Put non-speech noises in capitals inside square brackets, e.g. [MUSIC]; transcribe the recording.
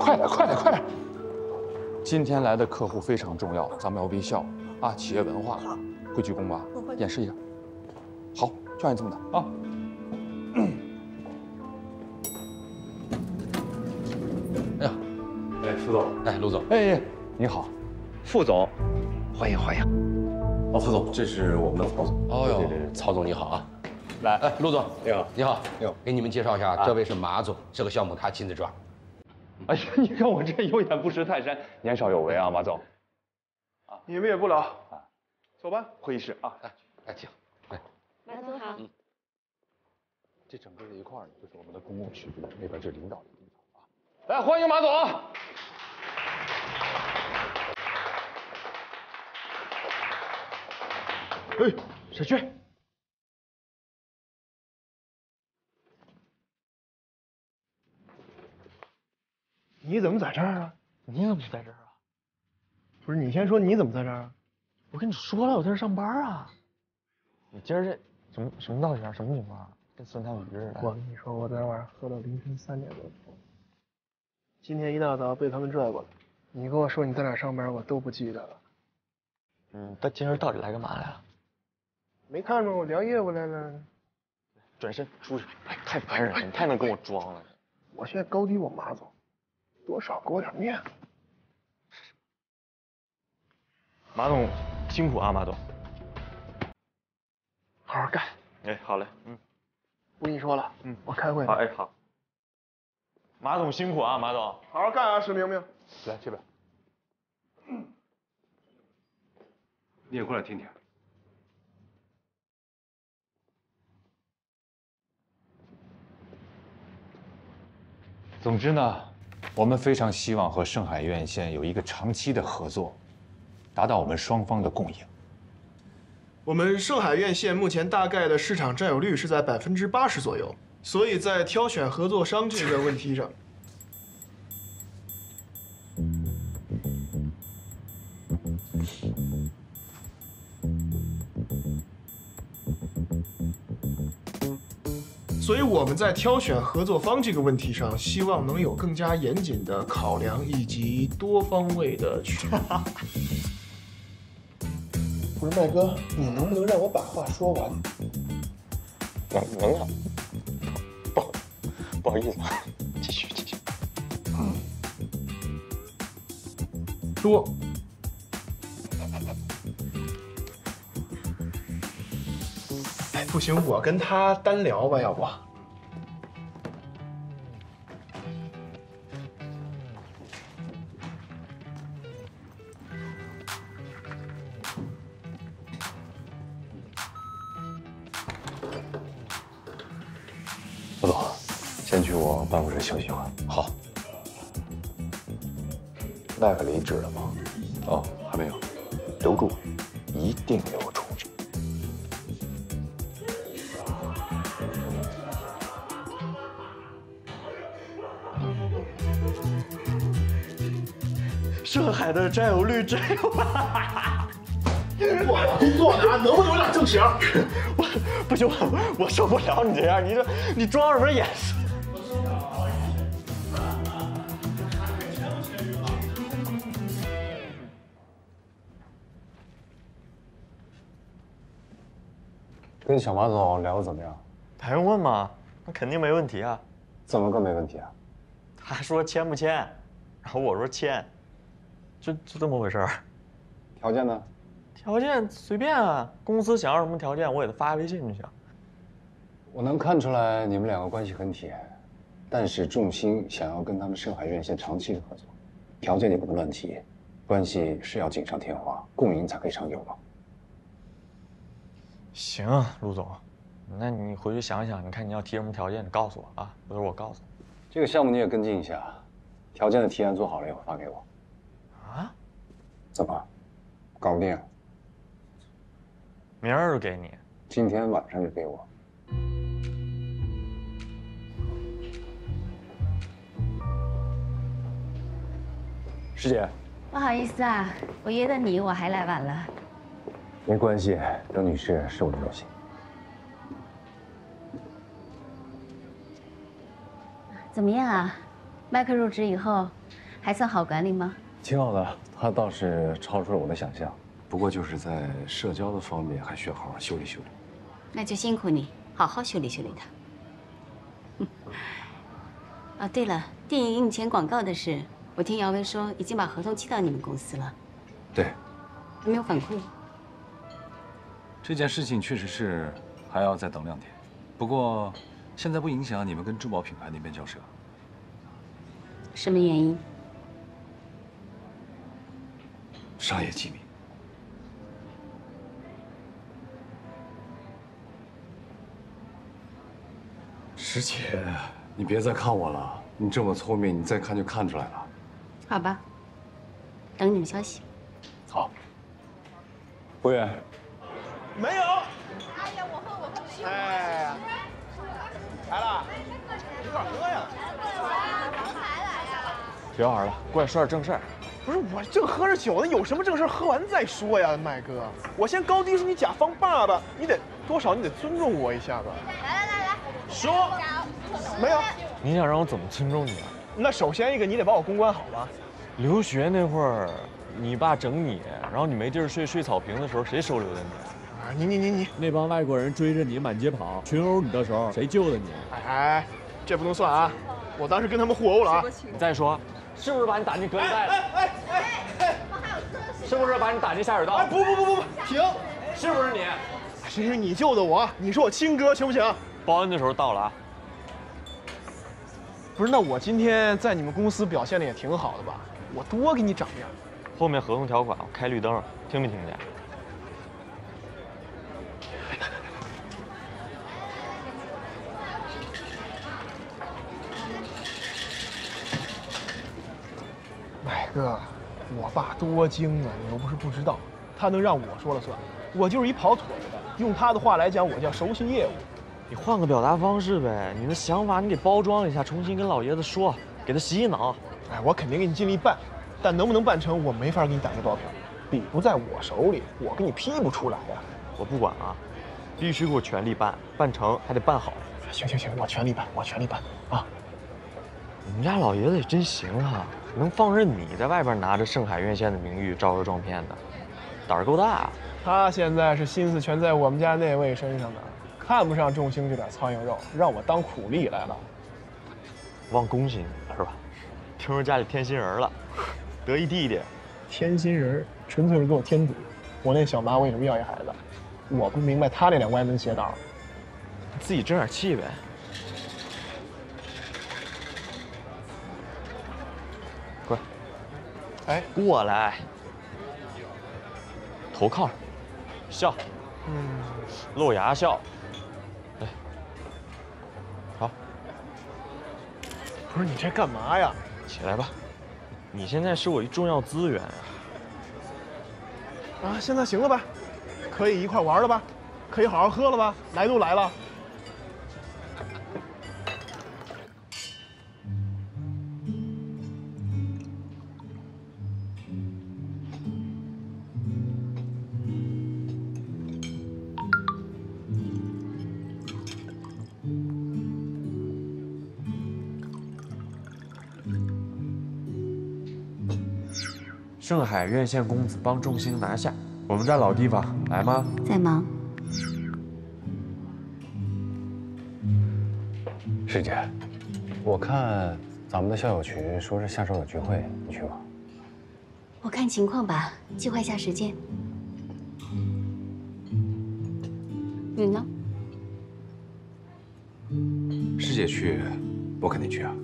快点，快点，快点！今天来的客户非常重要，咱们要微笑啊，企业文化，会鞠躬吧？演示一下。好，就按这么打啊。哎呀，哎，副总，哎，陆总，哎，你好，副总，欢迎欢迎。哦，副总，这是我们的曹总。哦哟，曹总你好啊。来，哎，陆总你好，你好，你好，给你们介绍一下，这位是马总，这个项目他亲自抓。[LAUGHS] 哎呀，你看我这有眼不识泰山，年少有为啊，马总。啊你们也不老，走吧，会议室啊。来，来请。马总好。这整个这一块呢，就是我们的公共区域，那边就是领导的地方啊。来，欢迎马总。哎，小薛，你怎么在这儿啊？你怎么在这儿啊？不是你先说你怎么在这儿啊？我跟你说了，我在这上班啊。你今儿这什么什么造型？什么情况？跟孙探鱼似的。我跟你说，我昨天晚上喝到凌晨三点多，今天一大早被他们拽过来。你跟我说你在哪儿上班，我都不记得了。嗯，他今儿到底来干嘛来了？没看着我聊业务来了。转身出去，哎，太烦人了！你太能跟我装了。我现在高低我马总，多少给我点面子。马总辛苦啊，马总。好好干。哎，好嘞，嗯。不跟你说了，嗯，我开会。好，哎，好。马总辛苦啊，马总。好好干啊，石明明。来这边。[CLEARS THROAT] 你也过来听听。总之呢，我们非常希望和盛海院线有一个长期的合作，达到我们双方的共赢。我们盛海院线目前大概的市场占有率是在百分之八十左右，所以在挑选合作商这个问题上，所以我们在挑选合作方这个问题上，希望能有更加严谨的考量以及多方位的去。不是麦哥，你能不能让我把话说完？能能啊，不好不好意思 [LAUGHS] 啊，继续继续。说。不行，我跟他单聊吧，要不？副总，先去我办公室休息会儿。好，麦克离职了吗？哦，还没有。留住，一定留住。盛海的占有率真有。我工作呢，能不能有点正形？我不行，我我受不了你这样，你这你装什么掩饰？跟小马总聊的怎么样？还用问吗？那肯定没问题啊。怎么个没问题啊？他说签不签，然后我说签，就就这么回事儿。条件呢？条件随便啊，公司想要什么条件，我给他发微信就行。我能看出来你们两个关系很铁，但是重心想要跟他们盛海院线长期的合作，条件你不能乱提，关系是要锦上添花，共赢才可以长久嘛。行，陆总，那你回去想想，你看你要提什么条件，你告诉我啊，回头我告诉你。这个项目你也跟进一下，条件的提案做好了以后发给我。啊？怎么？搞不定？明儿就给你。今天晚上就给我。师姐，不好意思啊，我约的你，我还来晚了。没关系，刘女士是我的荣幸。怎么样啊？麦克入职以后，还算好管理吗？挺好的，他倒是超出了我的想象，不过就是在社交的方面还需要好好修理修理。那就辛苦你，好好修理修理他。[LAUGHS] 哦，对了，电影印前广告的事，我听姚薇说已经把合同寄到你们公司了，对，还没有反馈。这件事情确实是还要再等两天，不过现在不影响你们跟珠宝品牌那边交涉。什么原因？商业机密。师姐，你别再看我了，你这么聪明，你再看就看出来了。好吧，等你们消息。好。服务员，没有。哎呀，我喝我喝。哎，来了，有点喝呀。别玩了，过来说点正事儿。不是我正喝着酒呢，有什么正事喝完再说呀，麦哥。我先高低是你甲方爸爸，你得多少你得尊重我一下吧。来来来来，说，没有。你想让我怎么尊重你啊？那首先一个，你得把我公关好吧。留学那会儿，你爸整你，然后你没地儿睡，睡草坪的时候，谁收留的你？啊，你你你你，那帮外国人追着你满街跑，群殴你的时候，谁救的你？哎，这不能算啊，我当时跟他们互殴了啊。你再说，是不是把你打进隔离带了？哎哎哎哎，是不是把你打进下水道？哎，不不不不不，停！是不是你？谁是你救的我，你是我亲哥，行不行？报恩的时候到了啊。不是，那我今天在你们公司表现的也挺好的吧？我多给你长点。后面合同条款我开绿灯，听没听见？麦哥，我爸多精啊，你又不是不知道，他能让我说了算。我就是一跑腿的，用他的话来讲，我叫熟悉业务。你换个表达方式呗，你的想法你给包装一下，重新跟老爷子说，给他洗洗脑。哎，我肯定给你尽力办，但能不能办成，我没法给你打这包票。笔不在我手里，我给你批不出来呀。我不管啊，必须给我全力办，办成还得办好。行行行，我全力办，我全力办啊！你们家老爷子也真行啊，能放任你在外边拿着盛海院线的名誉招摇撞骗的，胆儿够大啊！他现在是心思全在我们家那位身上呢，看不上众星这点苍蝇肉，让我当苦力来了。忘恭喜你了是吧？听说家里添新人了，得一弟弟。添新人纯粹是给我添堵。我那小妈为什么要一孩子？我不明白他那点歪门邪道。自己争点气呗。哎，过来，头靠上，笑，嗯，露牙笑，来，好，不是你这干嘛呀？起来吧，你现在是我一重要资源啊。啊，现在行了吧？可以一块玩了吧？可以好好喝了吧？来都来了。盛海院线公子帮众星拿下，我们在老地方，来吗？在忙。师姐，我看咱们的校友群说是下周有聚会，你去吗？我看情况吧，计划一下时间。你呢？师姐去，我肯定去啊。